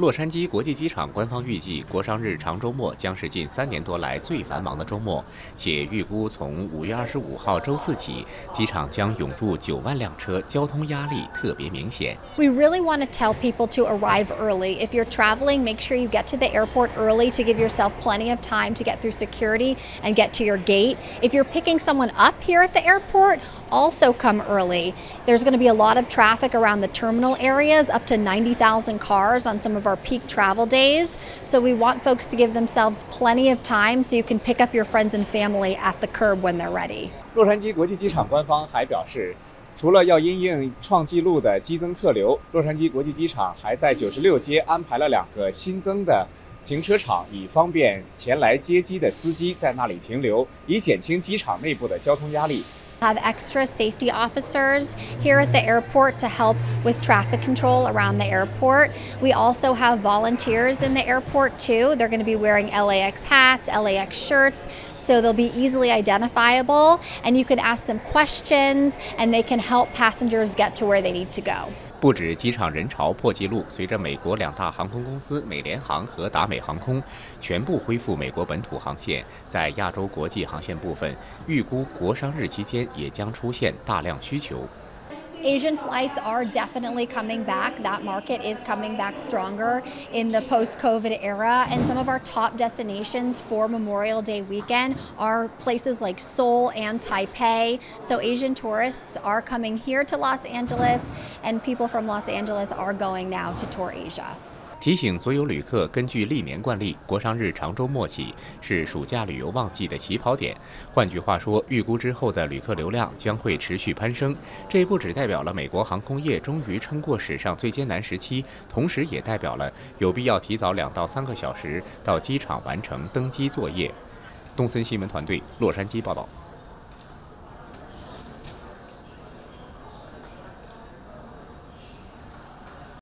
洛杉矶国际机场官方预计，国殇日长周末将是近三年多来最繁忙的周末，且预估从五月二十五号周四起，机场将涌入九万辆车，交通压力特别明显。We really want to tell people to arrive early. If you're traveling, make sure you get to the airport early to give yourself plenty of time to get through security and get to your gate. If you're picking someone up here at the airport, also come early. There's going to be a lot of traffic around the terminal areas, up to 90,000 cars on some of our peak travel days. So we want folks to give themselves plenty of time so you can pick up your friends and family at the curb when they're ready. 洛杉矶国际机场官方还表示，除了要因应创纪录的激增客流，洛杉矶国际机场还在九十六街安排了两个新增的停车场，以方便前来接机的司机在那里停留，以减轻机场内部的交通压力。 Have extra safety officers here at the airport to help with traffic control around the airport. We also have volunteers in the airport too. They're going to be wearing LAX hats, LAX shirts, so they'll be easily identifiable and you can ask them questions and they can help passengers get to where they need to go. 不止机场人潮破纪录，随着美国两大航空公司美联航和达美航空全部恢复美国本土航线，在亚洲国际航线部分，预估国商日期间也将出现大量需求。Asian flights are definitely coming back. That market is coming back stronger in the post COVID era. And some of our top destinations for Memorial Day weekend are places like Seoul and Taipei. So Asian tourists are coming here to Los Angeles, and people from Los Angeles are going now to tour Asia. 提醒所有旅客，根据历年惯例，国殇日长周末起是暑假旅游旺季的起跑点。换句话说，预估之后的旅客流量将会持续攀升。这不只代表了美国航空业终于撑过史上最艰难时期，同时也代表了有必要提早两到三个小时到机场完成登机作业。东森新闻团队洛杉矶报道。